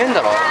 見えんだろ。